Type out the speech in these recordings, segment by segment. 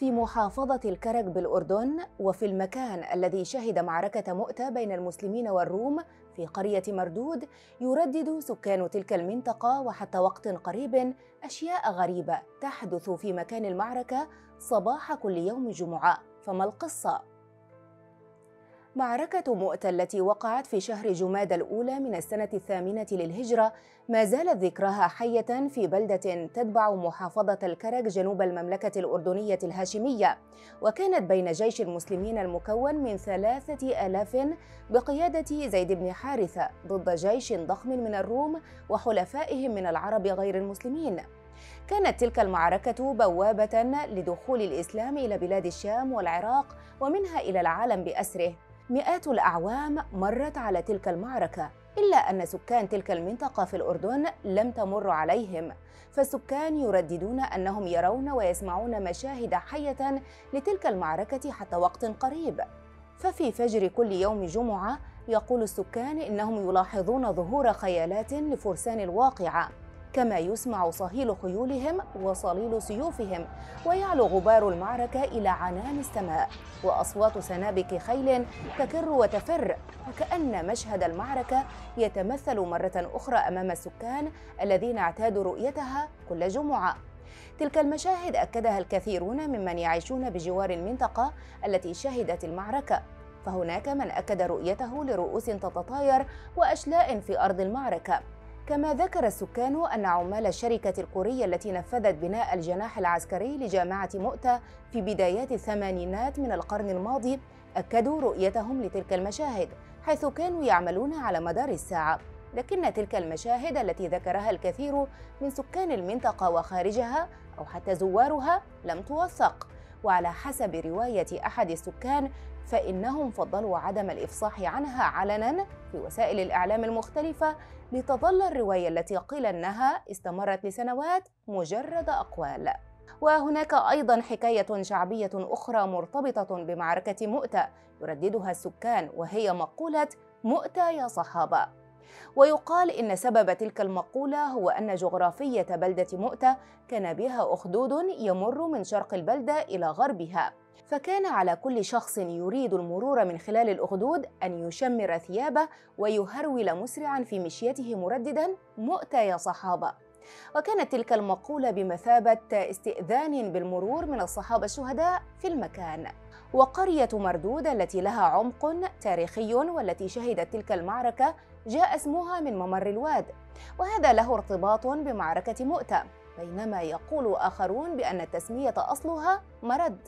في محافظة الكرك بالأردن وفي المكان الذي شهد معركة مؤتة بين المسلمين والروم في قرية مردود يردد سكان تلك المنطقة وحتى وقت قريب أشياء غريبة تحدث في مكان المعركة صباح كل يوم جمعة فما القصة؟ معركة مؤتة التي وقعت في شهر جماد الأولى من السنة الثامنة للهجرة ما زالت ذكرها حية في بلدة تتبع محافظة الكرك جنوب المملكة الأردنية الهاشمية. وكانت بين جيش المسلمين المكون من ثلاثة آلاف بقيادة زيد بن حارثة ضد جيش ضخم من الروم وحلفائهم من العرب غير المسلمين. كانت تلك المعركة بوابة لدخول الإسلام إلى بلاد الشام والعراق ومنها إلى العالم بأسره. مئات الأعوام مرت على تلك المعركة إلا أن سكان تلك المنطقة في الأردن لم تمر عليهم. فالسكان يرددون أنهم يرون ويسمعون مشاهد حية لتلك المعركة حتى وقت قريب. ففي فجر كل يوم جمعة يقول السكان إنهم يلاحظون ظهور خيالات لفرسان الواقعة. كما يسمع صهيل خيولهم وصليل سيوفهم ويعلو غبار المعركة إلى عنان السماء وأصوات سنابك خيل تكر وتفر وكأن مشهد المعركة يتمثل مرة أخرى أمام السكان الذين اعتادوا رؤيتها كل جمعة. تلك المشاهد أكدها الكثيرون ممن يعيشون بجوار المنطقة التي شهدت المعركة. فهناك من أكد رؤيته لرؤوس تتطاير وأشلاء في أرض المعركة. كما ذكر السكان أن عمال الشركة الكورية التي نفذت بناء الجناح العسكري لجامعة مؤتة في بدايات الثمانينات من القرن الماضي أكدوا رؤيتهم لتلك المشاهد حيث كانوا يعملون على مدار الساعة. لكن تلك المشاهد التي ذكرها الكثير من سكان المنطقة وخارجها أو حتى زوارها لم توثق. وعلى حسب رواية أحد السكان فإنهم فضلوا عدم الإفصاح عنها علنا في وسائل الإعلام المختلفة لتظل الرواية التي قيل أنها استمرت لسنوات مجرد أقوال. وهناك أيضا حكاية شعبية أخرى مرتبطة بمعركة مؤتة يرددها السكان وهي مقولة مؤتة يا صحابة ويقال إن سبب تلك المقولة هو أن جغرافية بلدة مؤتة كان بها أخدود يمر من شرق البلدة إلى غربها. فكان على كل شخص يريد المرور من خلال الأخدود أن يشمر ثيابه ويهرول مسرعا في مشيته مرددا مؤتى يا صحابة. وكانت تلك المقولة بمثابة استئذان بالمرور من الصحابة الشهداء في المكان. وقرية مردود التي لها عمق تاريخي والتي شهدت تلك المعركة جاء اسمها من ممر الواد وهذا له ارتباط بمعركة مؤتة بينما يقول آخرون بأن التسمية أصلها مرد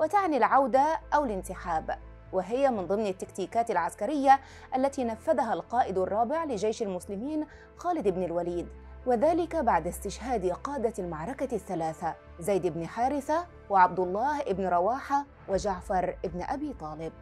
وتعني العودة أو الانسحاب وهي من ضمن التكتيكات العسكرية التي نفذها القائد الرابع لجيش المسلمين خالد بن الوليد وذلك بعد استشهاد قادة المعركة الثلاثة زيد بن حارثة وعبد الله بن رواحة وجعفر بن أبي طالب.